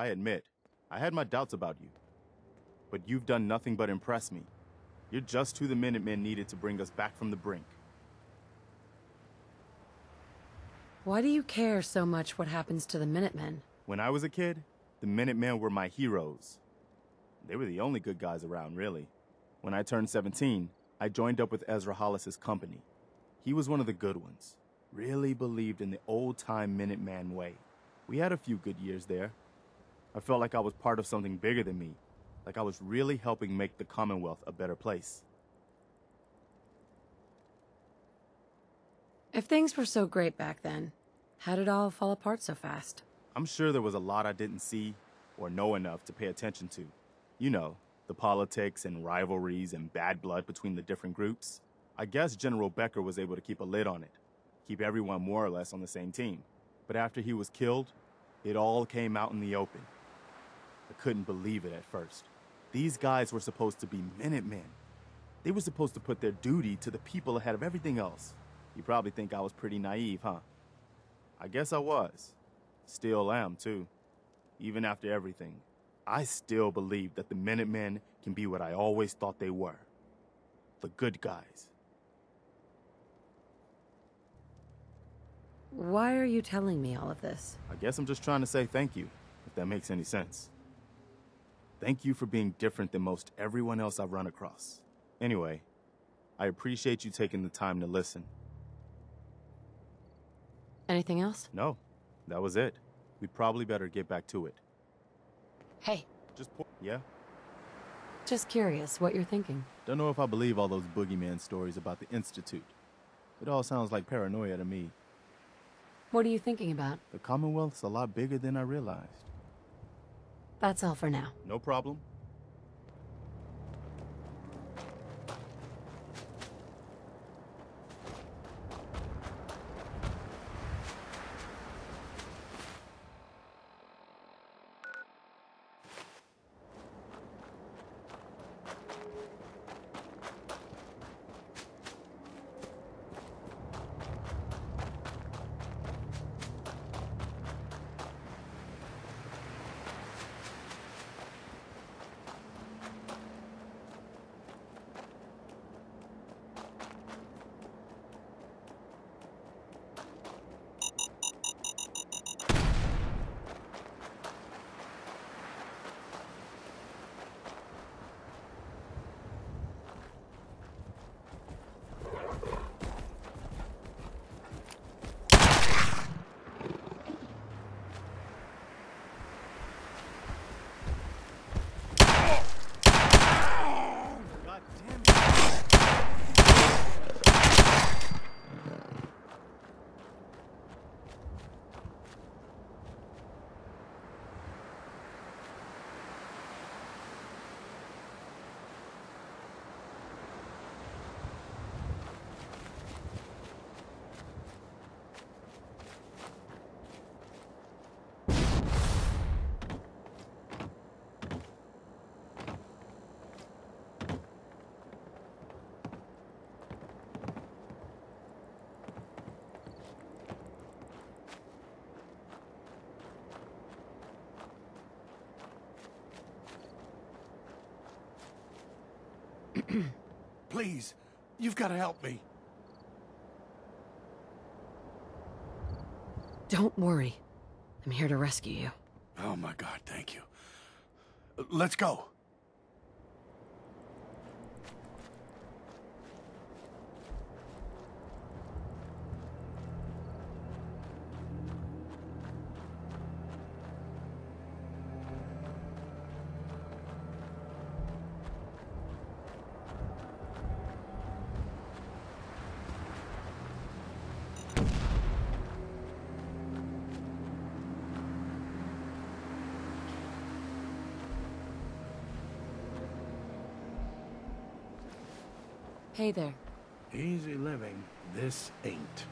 I admit, I had my doubts about you. But you've done nothing but impress me. You're just who the Minutemen needed to bring us back from the brink. Why do you care so much what happens to the Minutemen? When I was a kid, the Minutemen were my heroes. They were the only good guys around, really. When I turned 17, I joined up with Ezra Hollis's company. He was one of the good ones. Really believed in the old-time Minuteman way. We had a few good years there. I felt like I was part of something bigger than me, like I was really helping make the Commonwealth a better place. If things were so great back then, how did it all fall apart so fast? I'm sure there was a lot I didn't see or know enough to pay attention to. You know, the politics and rivalries and bad blood between the different groups. I guess General Becker was able to keep a lid on it, keep everyone more or less on the same team. But after he was killed, it all came out in the open. I couldn't believe it at first. These guys were supposed to be Minutemen. They were supposed to put their duty to the people ahead of everything else. You probably think I was pretty naive, huh? I guess I was. Still am, too. Even after everything, I still believe that the Minutemen can be what I always thought they were. The good guys. Why are you telling me all of this? I guess I'm just trying to say thank you, if that makes any sense. Thank you for being different than most everyone else I've run across. Anyway, I appreciate you taking the time to listen. Anything else? No, that was it. We'd probably better get back to it. Hey, Just po- yeah? just curious what you're thinking. Don't know if I believe all those boogeyman stories about the Institute. It all sounds like paranoia to me. What are you thinking about? The Commonwealth's a lot bigger than I realized. That's all for now. No problem. God damn it. Please, you've got to help me. Don't worry. I'm here to rescue you. Oh my god, thank you. Let's go. Hey there. Easy living. This ain't.